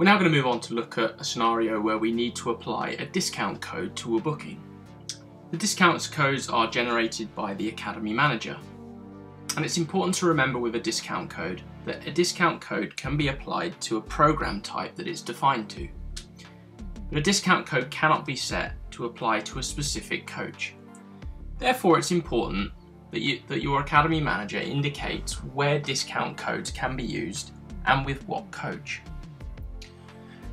We're now going to move on to look at a scenario where we need to apply a discount code to a booking. The discounts codes are generated by the Academy Manager. And it's important to remember with a discount code that a discount code can be applied to a program type that it's defined to. But a discount code cannot be set to apply to a specific coach. Therefore, it's important that, you, that your Academy Manager indicates where discount codes can be used and with what coach.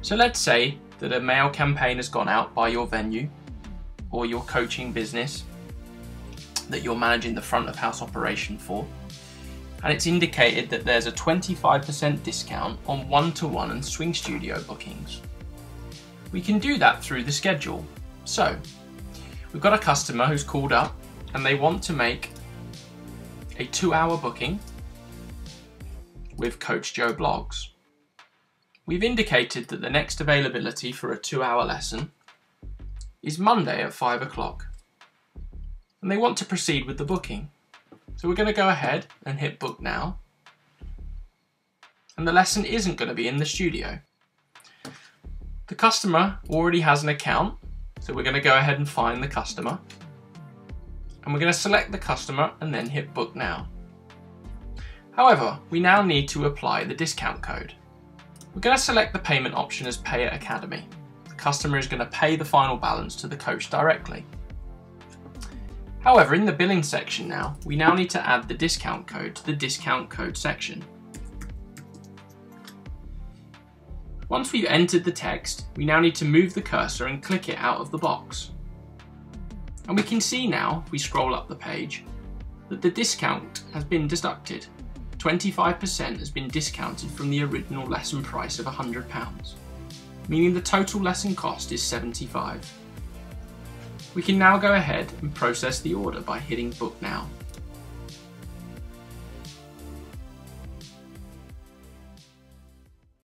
So let's say that a mail campaign has gone out by your venue or your coaching business that you're managing the front of house operation for, and it's indicated that there's a 25% discount on one to one and swing studio bookings. We can do that through the schedule. So, we've got a customer who's called up and they want to make a two hour booking with Coach Joe Bloggs. We've indicated that the next availability for a two hour lesson is Monday at 5 o'clock. And they want to proceed with the booking. So we're going to go ahead and hit book now. And the lesson isn't going to be in the studio. The customer already has an account, so we're going to go ahead and find the customer. And we're going to select the customer and then hit book now. However, we now need to apply the discount code. We're going to select the payment option as Pay at Academy. The customer is going to pay the final balance to the coach directly. However, in the billing section now, we now need to add the discount code to the discount code section. Once we've entered the text, we now need to move the cursor and click it out of the box. And we can see now, if we scroll up the page, that the discount has been deducted. 25% has been discounted from the original lesson price of £100, meaning the total lesson cost is 75 We can now go ahead and process the order by hitting book now.